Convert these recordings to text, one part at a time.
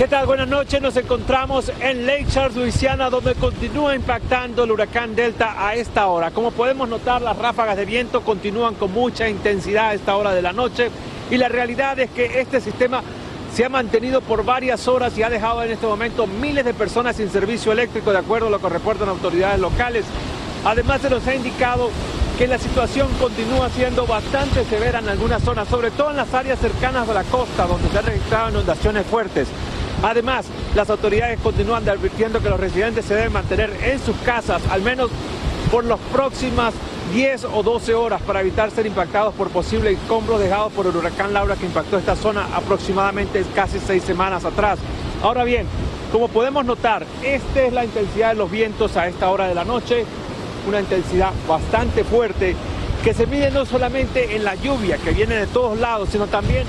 ¿Qué tal? Buenas noches. Nos encontramos en Lake Charles, Louisiana, donde continúa impactando el huracán Delta a esta hora. Como podemos notar, las ráfagas de viento continúan con mucha intensidad a esta hora de la noche y la realidad es que este sistema se ha mantenido por varias horas y ha dejado en este momento miles de personas sin servicio eléctrico, de acuerdo a lo que reportan autoridades locales. Además, se nos ha indicado que la situación continúa siendo bastante severa en algunas zonas, sobre todo en las áreas cercanas a la costa, donde se han registrado inundaciones fuertes. Además, las autoridades continúan advirtiendo que los residentes se deben mantener en sus casas, al menos por las próximas 10 o 12 horas para evitar ser impactados por posibles escombros dejados por el huracán Laura que impactó esta zona aproximadamente casi seis semanas atrás. Ahora bien, como podemos notar, esta es la intensidad de los vientos a esta hora de la noche, una intensidad bastante fuerte que se mide no solamente en la lluvia que viene de todos lados, sino también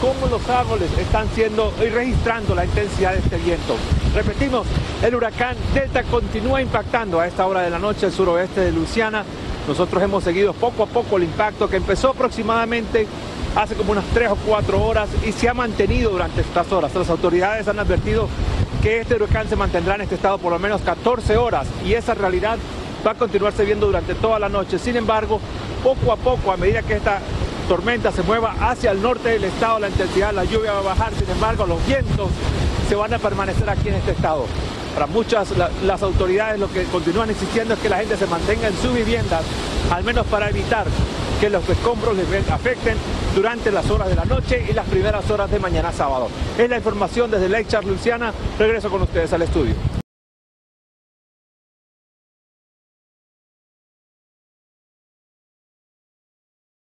cómo los árboles están siendo y registrando la intensidad de este viento. Repetimos, el huracán Delta continúa impactando a esta hora de la noche el suroeste de Luisiana. Nosotros hemos seguido poco a poco el impacto que empezó aproximadamente hace como unas tres o cuatro horas y se ha mantenido durante estas horas. Las autoridades han advertido que este huracán se mantendrá en este estado por lo menos 14 horas y esa realidad va a continuarse viendo durante toda la noche. Sin embargo, poco a poco, a medida que esta tormenta se mueva hacia el norte del estado, la intensidad de la lluvia va a bajar, sin embargo los vientos se van a permanecer aquí en este estado. Para muchas las autoridades lo que continúan insistiendo es que la gente se mantenga en su vivienda, al menos para evitar que los escombros les afecten durante las horas de la noche y las primeras horas de mañana sábado. Es la información desde Lake Charles, Luisiana. Regreso con ustedes al estudio.